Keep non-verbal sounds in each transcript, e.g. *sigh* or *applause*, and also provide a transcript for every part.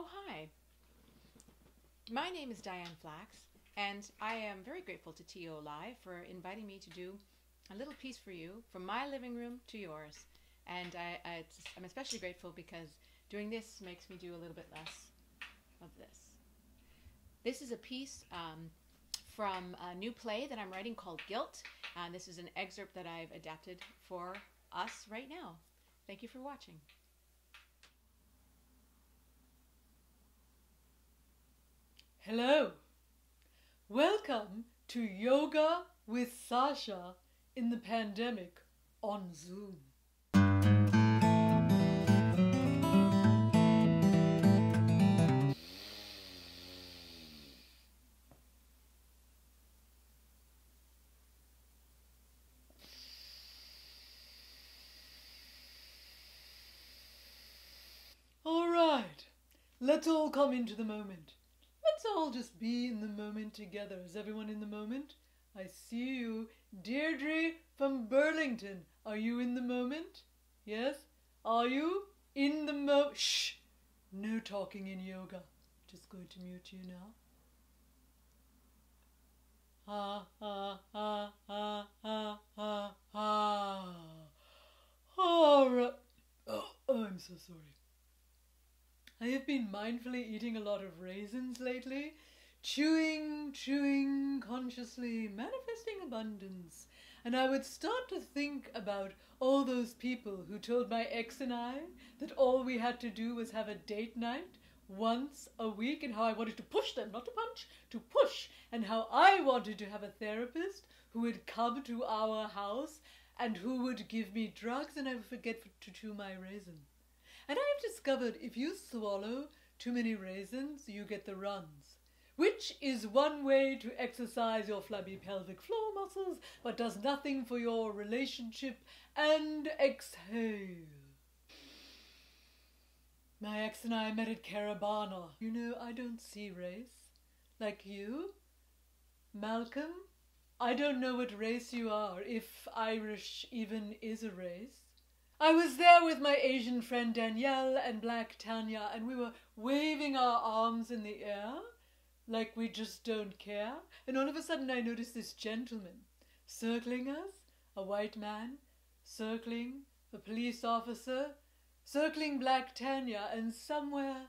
Oh, hi. My name is Diane Flacks, and I am very grateful to TO Live for inviting me to do a little piece for you from my living room to yours. And I, I, I'm especially grateful because doing this makes me do a little bit less of this. This is a piece um, from a new play that I'm writing called Guilt. And this is an excerpt that I've adapted for us right now. Thank you for watching. Hello. Welcome to Yoga with Sasha in the pandemic on Zoom. All right, let's all come into the moment. Let's all just be in the moment together. Is everyone in the moment? I see you. Deirdre from Burlington. Are you in the moment? Yes? Are you in the mo? Shh! No talking in yoga. Just going to mute you now. Ah, ah, ah, ah, ah, ah, ah. All right. Oh, I'm so sorry. I have been mindfully eating a lot of raisins lately, chewing, chewing, consciously, manifesting abundance. And I would start to think about all those people who told my ex and I that all we had to do was have a date night once a week, and how I wanted to push them, not to punch, to push, and how I wanted to have a therapist who would come to our house and who would give me drugs and I would forget to chew my raisin. And I have discovered if you swallow too many raisins, you get the runs, which is one way to exercise your flabby pelvic floor muscles, but does nothing for your relationship. And exhale. My ex and I met at Caribana. You know, I don't see race. Like you? Malcolm? I don't know what race you are, if Irish even is a race. I was there with my Asian friend Danielle and Black Tanya, and we were waving our arms in the air like we just don't care. And all of a sudden, I noticed this gentleman circling us, a white man, circling a police officer, circling Black Tanya, and somewhere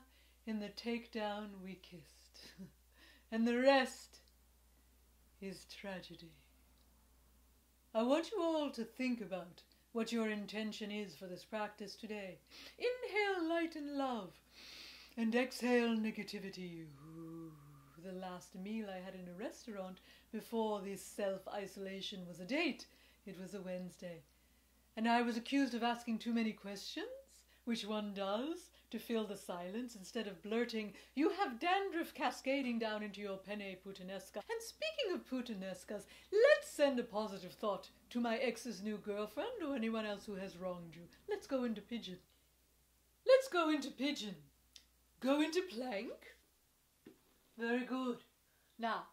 in the takedown, we kissed. *laughs* and the rest is tragedy. I want you all to think about what your intention is for this practice today. Inhale light and love, and exhale negativity. Ooh, the last meal I had in a restaurant before this self isolation was a date. It was a Wednesday. And I was accused of asking too many questions, which one does, to fill the silence instead of blurting, You have dandruff cascading down into your penne puttanesca. And speaking of puttanescas, let's send a positive thought to my ex's new girlfriend or anyone else who has wronged you. Let's go into pigeon. Let's go into pigeon. Go into plank. Very good. Now,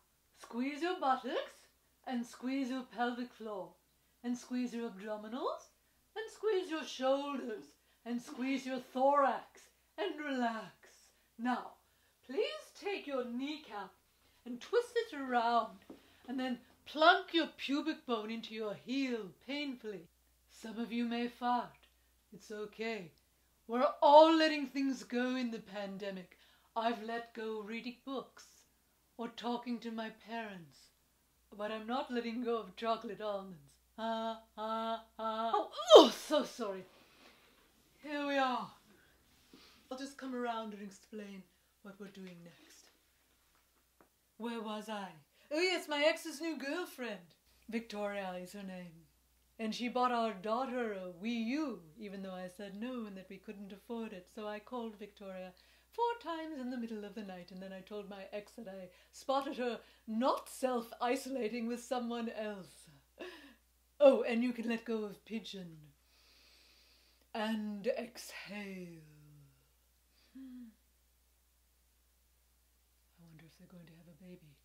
squeeze your buttocks and squeeze your pelvic floor and squeeze your abdominals and squeeze your shoulders and squeeze your thorax and relax. Now, please take your kneecap and twist it around and then plunk your pubic bone into your heel painfully. Some of you may fart. It's okay. We're all letting things go in the pandemic. I've let go reading books or talking to my parents, but I'm not letting go of chocolate almonds. Ah, ah, ah. Oh, oh so sorry. Here we are. I'll just come around and explain what we're doing next. Where was I? Oh, yes, my ex's new girlfriend. Victoria is her name. And she bought our daughter a Wii U, even though I said no and that we couldn't afford it. So I called Victoria four times in the middle of the night, and then I told my ex that I spotted her not self isolating with someone else. Oh, and you can let go of Pigeon. And exhale. Hmm. I wonder if they're going to have a baby.